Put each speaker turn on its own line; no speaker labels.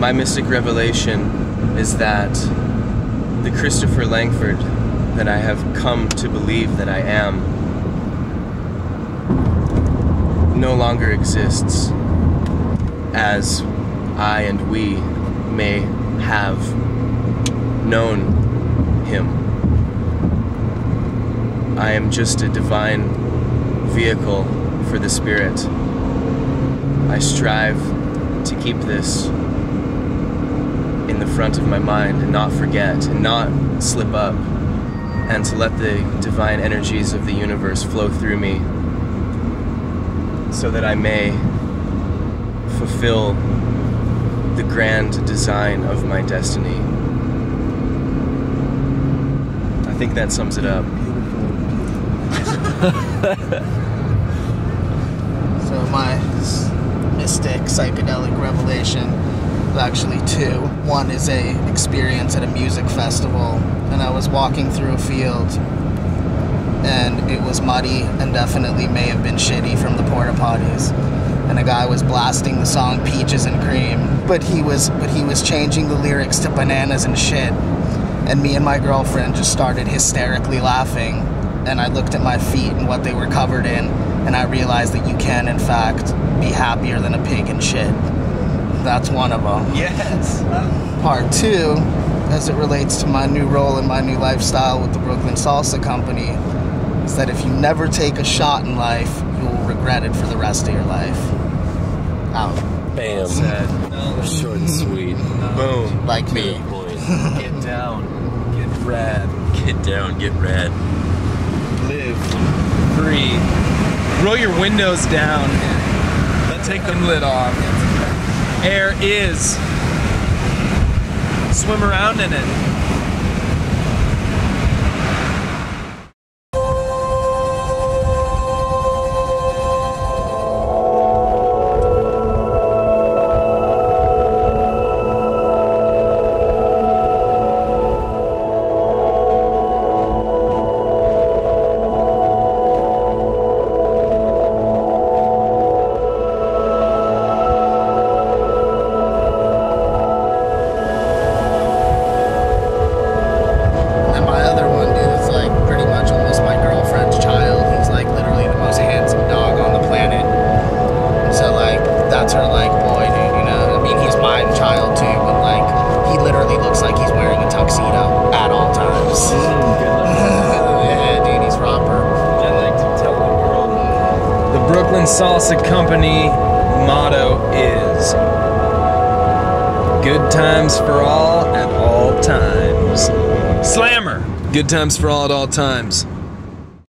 my mystic revelation is that the Christopher Langford that I have come to believe that I am no longer exists as I and we may have known him. I am just a divine vehicle for the Spirit. I strive to keep this in the front of my mind and not forget and not slip up and to let the divine energies of the universe flow through me so that I may fulfill the grand design of my destiny. I think that sums it up.
So my mystic psychedelic revelation actually two. One is a experience at a music festival, and I was walking through a field, and it was muddy and definitely may have been shitty from the porta potties. And a guy was blasting the song "Peaches and Cream," but he was but he was changing the lyrics to "bananas and shit." And me and my girlfriend just started hysterically laughing. And I looked at my feet and what they were covered in, and I realized that you can, in fact, be happier than a pig in shit. That's one of them.
Yes.
Part two, as it relates to my new role and my new lifestyle with the Brooklyn Salsa Company, is that if you never take a shot in life, you will regret it for the rest of your life. Out.
Bam.
Said.
Short and sweet.
Boom.
Like me.
Point.
Get down. Get rad.
Get down, get rad.
live, breathe. Roll your windows down. Let's take the lid off. Air is. Swim around in it. Salsa Company motto is Good times for all at all times. Slammer! Good times for all at all times.